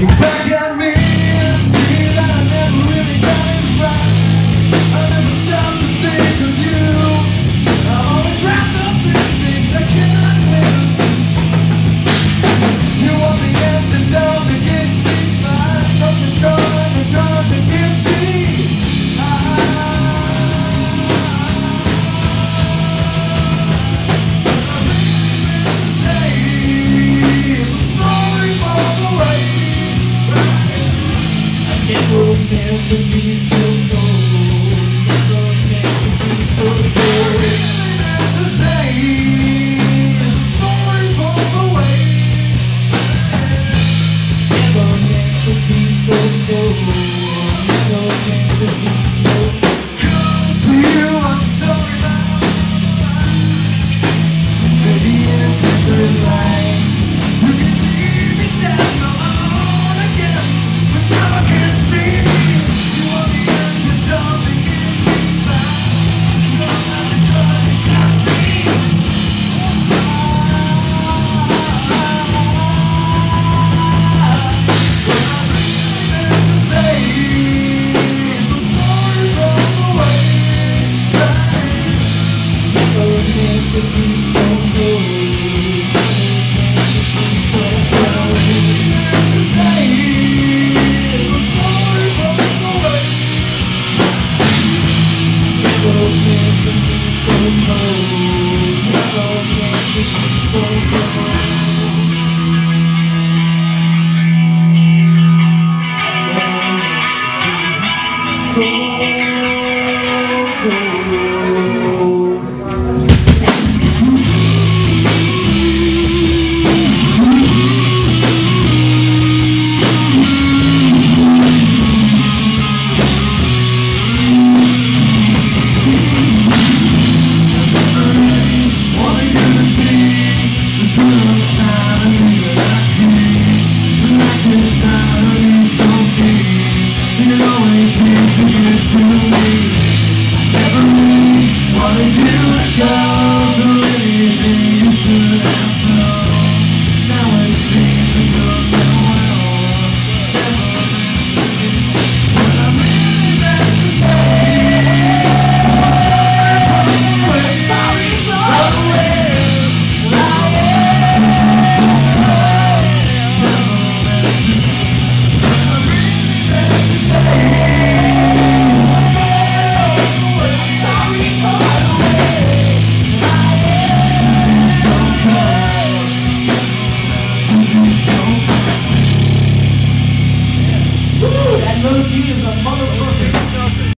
You back. seu serviço Never really wanted you to go Loki is a motherfucker.